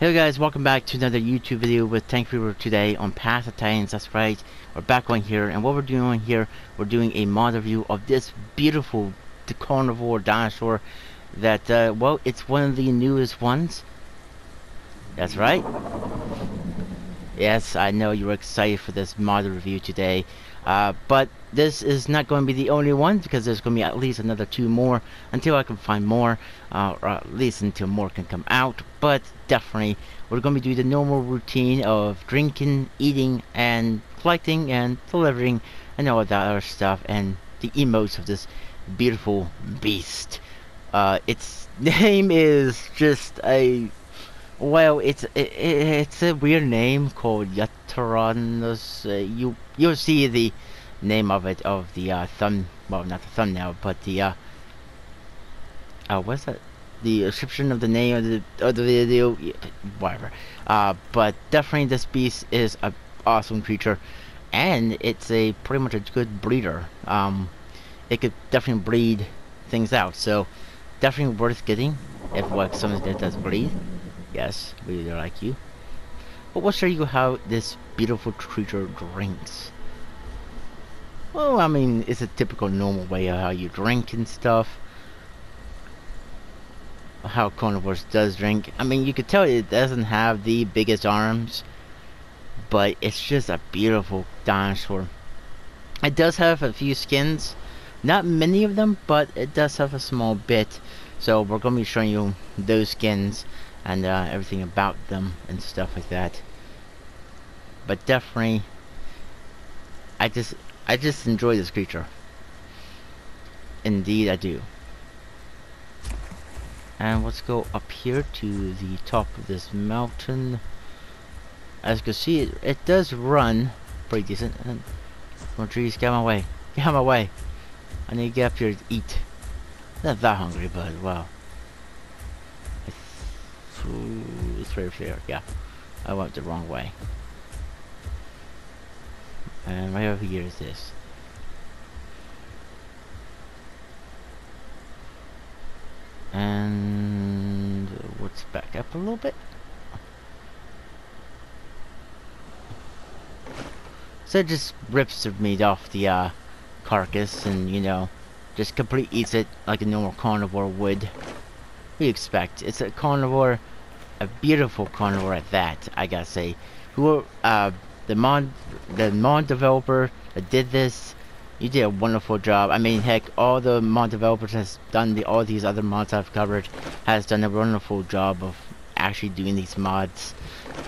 Hey guys, welcome back to another YouTube video with Tankreaper today on Path of Titans, that's right, we're back on here, and what we're doing on here, we're doing a mod review of this beautiful carnivore dinosaur that, uh, well, it's one of the newest ones, that's right, yes, I know you're excited for this mod review today, uh, but this is not going to be the only one because there's going to be at least another two more until I can find more, uh, or at least until more can come out. But definitely, we're going to be doing the normal routine of drinking, eating, and collecting and delivering and all that other stuff and the emotes of this beautiful beast. Uh, its name is just a well, it's it, it's a weird name called Yataranos. Uh, you you'll see the name of it of the uh, thumb. Well, not the thumbnail, but the uh. Uh, what's that? The description of the name of the of the video, whatever. Uh, but definitely this beast is a awesome creature, and it's a pretty much a good breeder. Um, it could definitely breed things out. So definitely worth getting if like something that does breed. Yes, we like you. But we'll show you how this beautiful creature drinks. Well, I mean, it's a typical normal way of how you drink and stuff. How carnivores does drink. I mean, you could tell it doesn't have the biggest arms. But it's just a beautiful dinosaur. It does have a few skins. Not many of them, but it does have a small bit. So we're going to be showing you those skins and uh, everything about them and stuff like that. But definitely, I just I just enjoy this creature. Indeed, I do. And let's go up here to the top of this mountain. As you can see, it, it does run pretty decent. And, on, trees, get my way. Get my way. I need to get up here to eat. Not that hungry, but well. Right here. Yeah, I went the wrong way. And right over here is this. And let's back up a little bit. So it just rips the meat off the uh, carcass and, you know, just completely eats it like a normal carnivore would. We expect. It's a carnivore, a beautiful carnivore at that, I gotta say. Who, uh, the mod, the mod developer that did this, you did a wonderful job. I mean, heck, all the mod developers has done the all these other mods I've covered has done a wonderful job of actually doing these mods.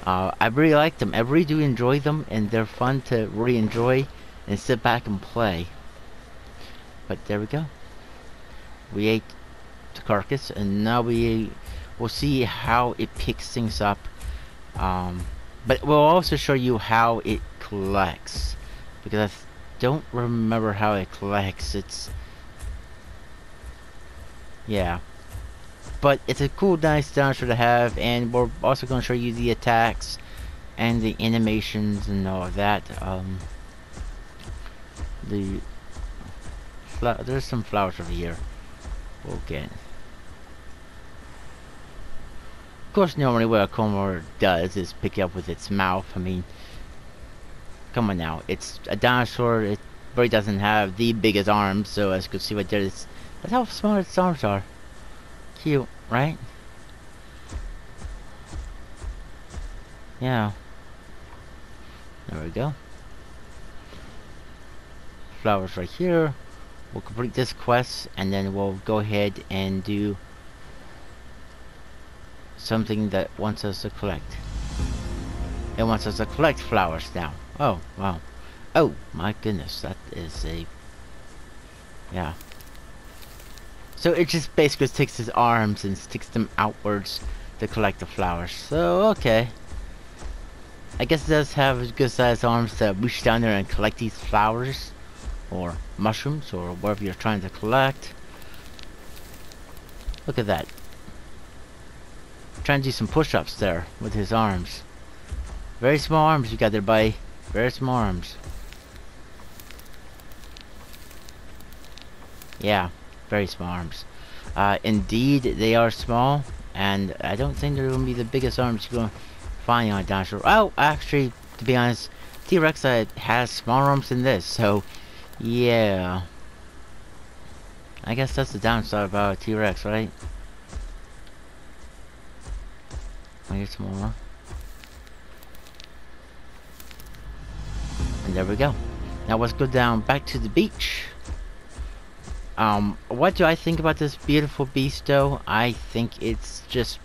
Uh, I really like them. I really do enjoy them, and they're fun to really enjoy and sit back and play. But there we go. We ate the carcass, and now we will see how it picks things up. Um, but we'll also show you how it collects. Because I don't remember how it collects. It's... Yeah. But it's a cool, nice dinosaur to have. And we're also going to show you the attacks. And the animations and all of that. Um, the... There's some flowers over here. We'll get... Of course, normally what a carnivore does is pick it up with its mouth. I mean, come on now. It's a dinosaur. It really doesn't have the biggest arms, so as you can see right there, it's, that's how small its arms are. Cute, right? Yeah. There we go. Flowers right here. We'll complete this quest, and then we'll go ahead and do something that wants us to collect. It wants us to collect flowers now. Oh, wow. Oh, my goodness, that is a... Yeah. So it just basically takes his arms and sticks them outwards to collect the flowers. So, okay. I guess it does have good sized arms to reach down there and collect these flowers. Or mushrooms, or whatever you're trying to collect. Look at that. Trying to do some push-ups there with his arms. Very small arms you got there, buddy. Very small arms. Yeah, very small arms. Uh, indeed, they are small. And I don't think they're going to be the biggest arms you're going to find on a Dinosaur. Oh, actually, to be honest, T-Rex uh, has smaller arms than this, so yeah. I guess that's the downside about T-Rex, right? I get some more. And there we go. Now let's go down back to the beach. Um, what do I think about this beautiful beast though? I think it's just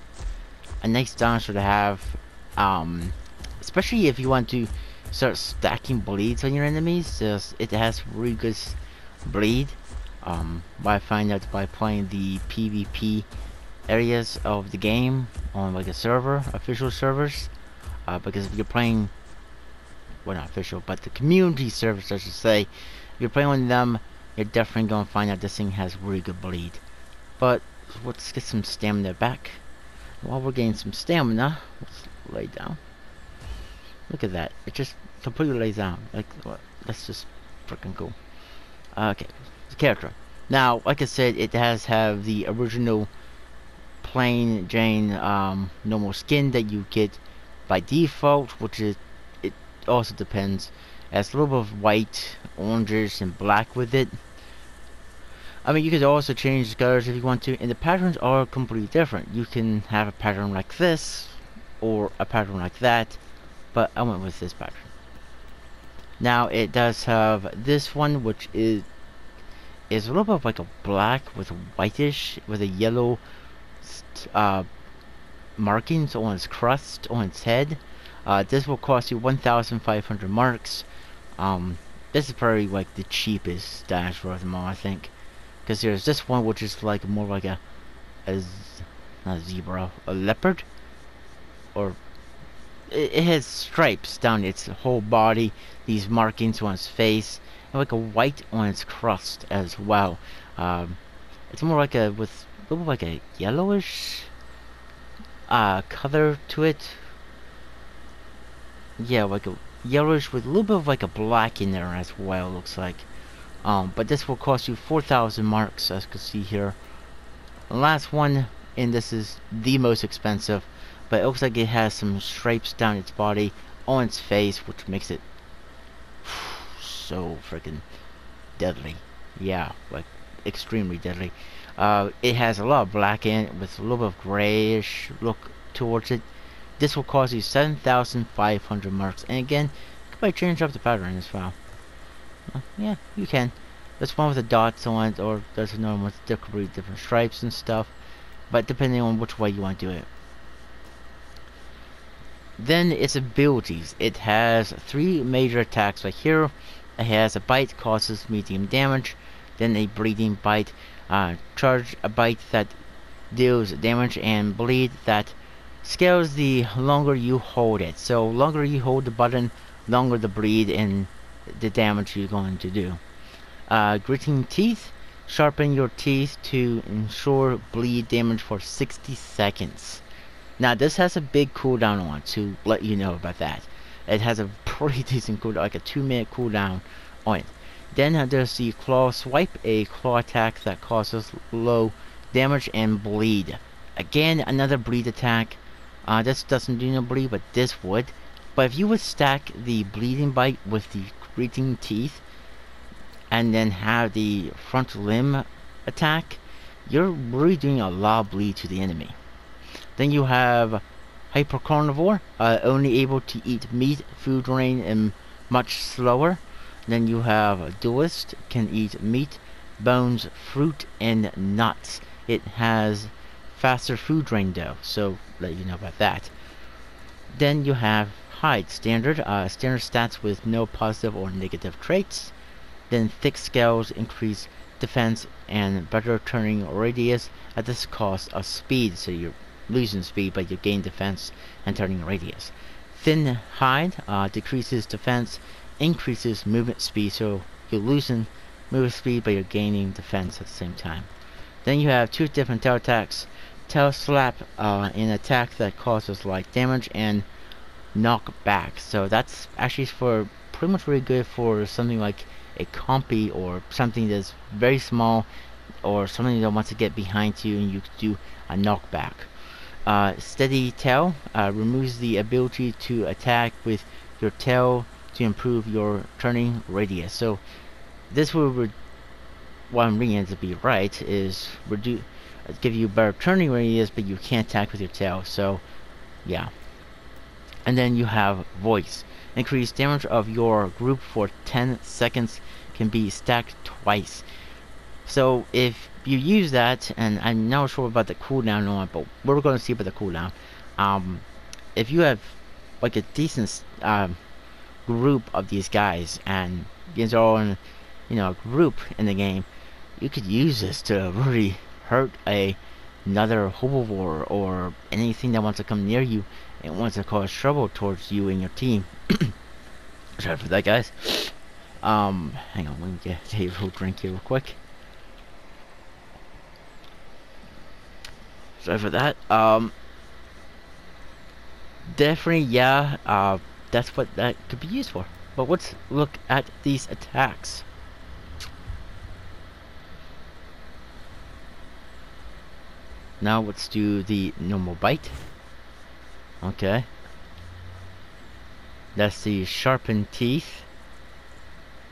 a nice dinosaur to have. Um, especially if you want to start stacking bleeds on your enemies. It has really good bleed. Um, I find out by playing the PvP areas of the game on like a server, official servers. Uh, because if you're playing, well not official, but the community servers I should say, if you're playing with them, you're definitely going to find out this thing has really good bleed. But let's get some stamina back. While we're getting some stamina, let's lay down. Look at that. It just completely lays down. Like, that's just freaking cool. Okay, the character. Now, like I said, it has have the original plain Jane um, normal skin that you get by default, which is it also depends. It has a little bit of white, oranges, and black with it. I mean, you could also change the colors if you want to, and the patterns are completely different. You can have a pattern like this, or a pattern like that, but I went with this pattern. Now it does have this one, which is is a little bit like a black with whitish with a yellow uh, markings on its crust on its head. Uh, this will cost you 1,500 marks. Um, this is probably like the cheapest dinosaur of them all, I think, because there's this one which is like more like a a, a zebra, a leopard, or it, it has stripes down its whole body, these markings on its face, and like a white on its crust as well. Um, it's more like a with little bit like a yellowish uh, color to it. Yeah, like a yellowish with a little bit of like a black in there as well. Looks like. Um, but this will cost you 4,000 marks, as you can see here. The last one, and this is the most expensive, but it looks like it has some stripes down its body, on its face, which makes it so freaking deadly. Yeah, like extremely deadly. Uh, it has a lot of black in it with a little bit of grayish look towards it. This will cost you 7,500 marks. And again, you can probably change up the pattern as well. Uh, yeah, you can. There's one with the dots on it, or there's another one with different stripes and stuff. But depending on which way you want to do it. Then its abilities. It has three major attacks right here. It has a bite, causes medium damage. Then a bleeding bite, uh, charge a bite that deals damage and bleed that scales the longer you hold it. So longer you hold the button, longer the bleed and the damage you're going to do. Uh, gritting teeth, sharpen your teeth to ensure bleed damage for 60 seconds. Now this has a big cooldown on to let you know about that. It has a pretty decent cooldown, like a 2 minute cooldown on it. Then there's the claw swipe, a claw attack that causes low damage and bleed. Again, another bleed attack. Uh, this doesn't do no bleed, but this would. But if you would stack the bleeding bite with the gritting teeth, and then have the front limb attack, you're really doing a lot of bleed to the enemy. Then you have hypercarnivore, uh, only able to eat meat, food rain, and much slower. Then you have a duelist, can eat meat, bones, fruit, and nuts. It has faster food rain though, so let you know about that. Then you have hide, standard, uh, standard stats with no positive or negative traits. Then thick scales increase defense and better turning radius at this cost of speed, so you're losing speed, but you gain defense and turning radius. Thin hide uh, decreases defense, increases movement speed, so you're losing movement speed, but you're gaining defense at the same time. Then you have two different tail attacks. Tail slap, uh, an attack that causes light damage and knock back. So that's actually for pretty much really good for something like a compy or something that's very small or something that wants to get behind you and you do a knockback. uh, steady tail uh, removes the ability to attack with your tail to improve your turning radius. So this will, what I'm reading it to be right, is reduce, give you better turning radius, but you can't attack with your tail. So yeah. And then you have voice. Increase damage of your group for 10 seconds can be stacked twice. So if you use that, and I'm not sure about the cooldown on it, but we're going to see about the cooldown. Um, if you have like a decent um, group of these guys, and are all in, you know, a group in the game, you could use this to really hurt a another herbivore or anything that wants to come near you and wants to cause trouble towards you and your team. Sorry for that, guys. Um, hang on, let me get a little drink here real quick. Sorry for that. Um, definitely, yeah, uh, that's what that could be used for. But let's look at these attacks. Now let's do the normal bite. Okay. That's the sharpened teeth.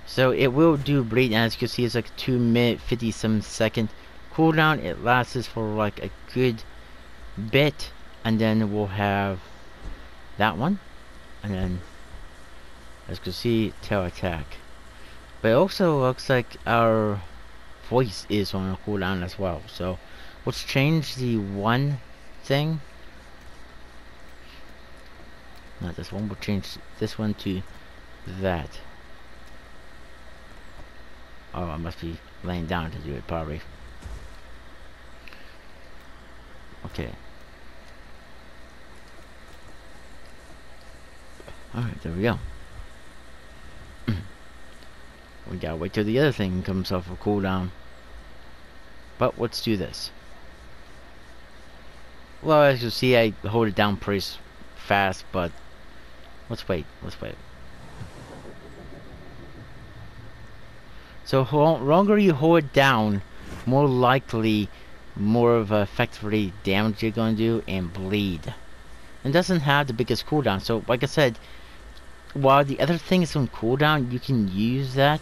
So it will do bleed, as you can see, it's like 2 minute 50 some second cooldown. It lasts for like a good bit, and then we'll have that one, and then as you can see, tail attack. But it also looks like our voice is on a cooldown as well. So let's change the one thing. Not this one. We'll change this one to that. Oh, I must be laying down to do it, probably. Okay. Alright, there we go. we gotta wait till the other thing comes off a cooldown. But let's do this. Well, as you see, I hold it down pretty fast, but let's wait. Let's wait. So longer you hold it down, more likely, more of effectively damage you're going to do and bleed. It doesn't have the biggest cooldown. So like I said, while the other thing is on cooldown, you can use that.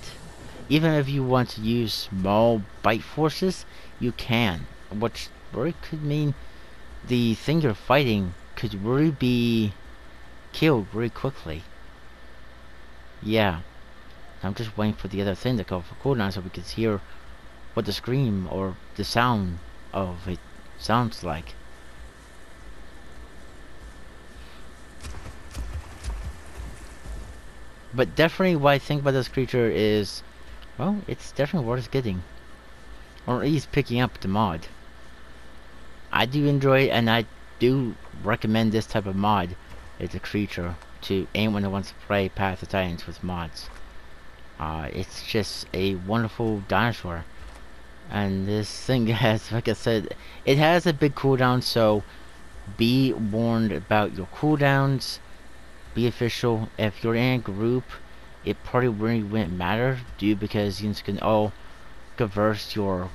Even if you want to use small bite forces, you can. Which really could mean the thing you're fighting could really be killed really quickly. Yeah. I'm just waiting for the other thing to go for cooldown so we can hear what the scream or the sound of it sounds like. But definitely what I think about this creature is, well, it's definitely worth getting. Or at least picking up the mod. I do enjoy it and I do recommend this type of mod as a creature to anyone who wants to play Path of Titans with mods. Uh, it's just a wonderful dinosaur. And this thing has, like I said, it has a big cooldown, so be warned about your cooldowns. Be official. If you're in a group, it probably really wouldn't matter, due because you can all converse your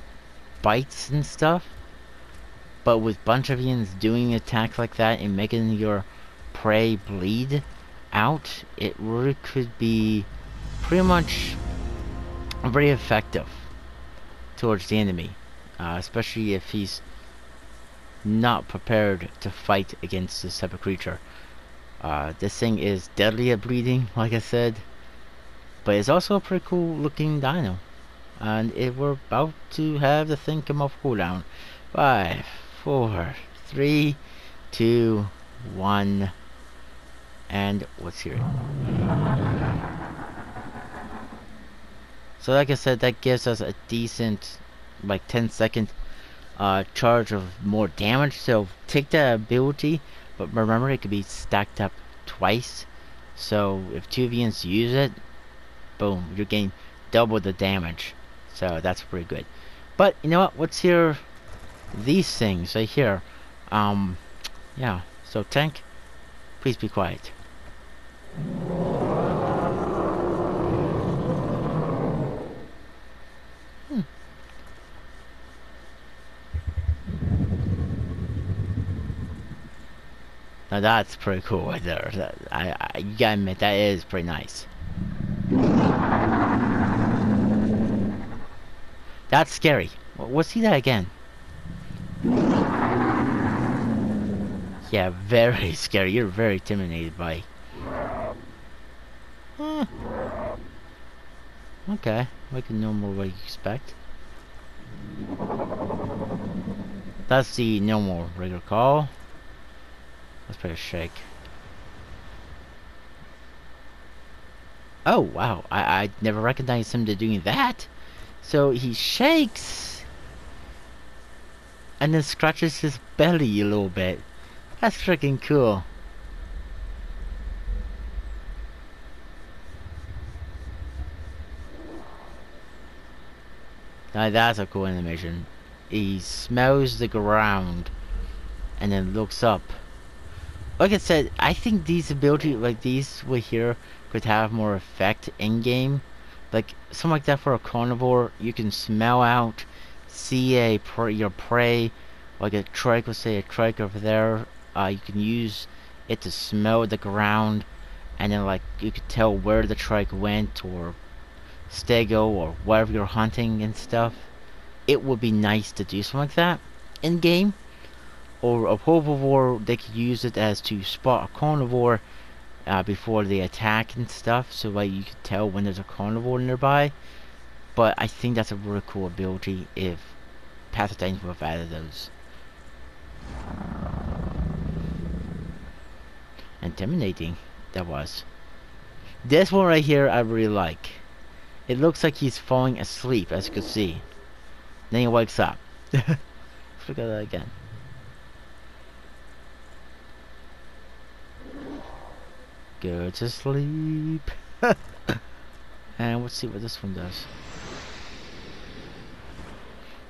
bites and stuff. But with bunch of yins doing attacks like that and making your prey bleed out, it really could be pretty much very effective towards the enemy, uh, especially if he's not prepared to fight against this type of creature. Uh, this thing is deadly at bleeding, like I said, but it's also a pretty cool looking dino. And it, we're about to have the thing come off cooldown. Five, four, three, two, one, and hear it. So like I said, that gives us a decent, like 10 second uh, charge of more damage. So take that ability, but remember it could be stacked up twice. So if two VNs use it, boom, you're getting double the damage. So that's pretty good. But you know what? Let's hear these things right here. Um, yeah. So tank, please be quiet. Now that's pretty cool right there. That, I, I, you gotta admit, that is pretty nice. That's scary. We'll see that again. Yeah, very scary. You're very intimidated by. Huh. Okay, we can normal what you expect. That's the normal regular call. Let's put a shake. Oh wow, I I never recognized him to doing that. So he shakes and then scratches his belly a little bit. That's freaking cool. Now that's a cool animation. He smells the ground and then looks up. Like I said, I think these ability like these right here could have more effect in game. Like something like that for a carnivore, you can smell out, see a pre your prey, like a trike, let's say a trike over there. Uh, you can use it to smell the ground, and then like you could tell where the trike went or stego or wherever you're hunting and stuff. It would be nice to do something like that in game. Or a herbivore, they could use it as to spot a carnivore uh, before they attack and stuff, so like you could tell when there's a carnivore nearby. But I think that's a really cool ability if Path of Titans would have added those. Intimidating, that was. This one right here I really like. It looks like he's falling asleep, as you can see. Then he wakes up. Look at that again. Go to sleep. and let's see what this one does.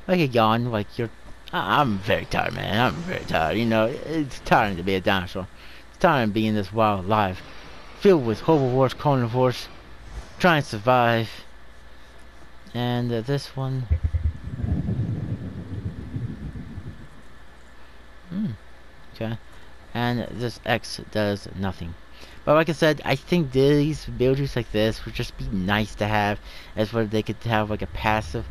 Like a yawn, like you're... I'm very tired, man. I'm very tired. You know, it's tiring to be a dinosaur. It's tiring being this wild life. Filled with herbivores, carnivores. Trying to survive. And uh, this one... Hmm. Okay. And this X does nothing. But like I said, I think these buildings like this would just be nice to have as where they could have like a passive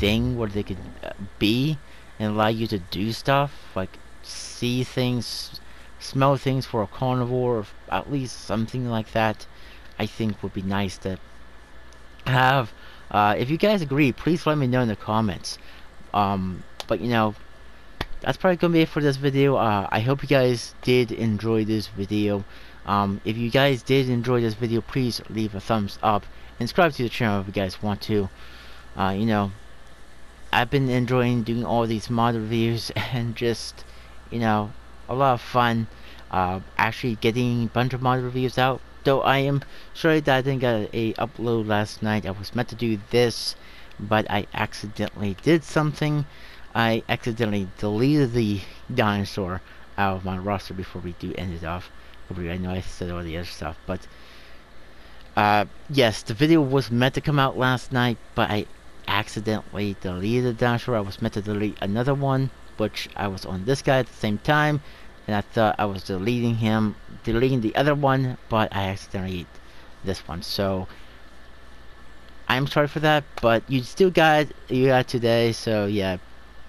thing where they could uh, be and allow you to do stuff like see things, smell things for a carnivore, or at least something like that. I think would be nice to have. Uh, if you guys agree, please let me know in the comments. Um, but you know, that's probably gonna be it for this video. Uh, I hope you guys did enjoy this video. Um, if you guys did enjoy this video, please leave a thumbs up and subscribe to the channel if you guys want to. Uh, you know, I've been enjoying doing all these mod reviews and just, you know, a lot of fun. Uh, actually getting a bunch of mod reviews out. Though I am sorry that I didn't get a upload last night. I was meant to do this, but I accidentally did something. I accidentally deleted the dinosaur out of my roster before we do end it off. I know I said all the other stuff, but uh, yes, the video was meant to come out last night, but I accidentally deleted the dinosaur. I was meant to delete another one, which I was on this guy at the same time, and I thought I was deleting him, deleting the other one, but I accidentally this one. So I'm sorry for that, but you still got you got today, so yeah,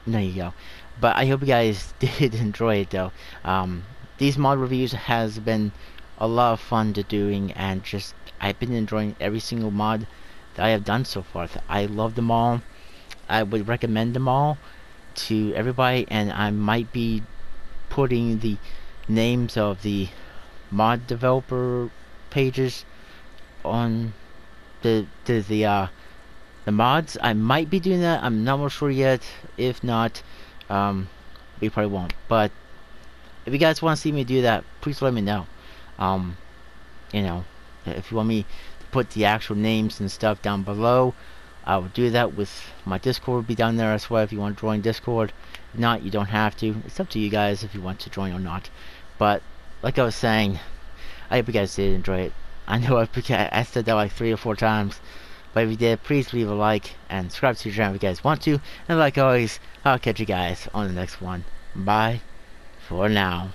there you go. But I hope you guys did enjoy it though. Um, these mod reviews has been a lot of fun to doing and just I've been enjoying every single mod that I have done so far. I love them all. I would recommend them all to everybody and I might be putting the names of the mod developer pages on the the the uh the mods. I might be doing that. I'm not sure yet. If not, um, we probably won't. But if you guys want to see me do that, please let me know. Um, you know, if you want me to put the actual names and stuff down below, I will do that with my Discord will be down there as well if you want to join Discord. If not, you don't have to. It's up to you guys if you want to join or not. But, like I was saying, I hope you guys did enjoy it. I know I, I said that like three or four times. But if you did, please leave a like and subscribe to the channel if you guys want to. And like always, I'll catch you guys on the next one. Bye for now.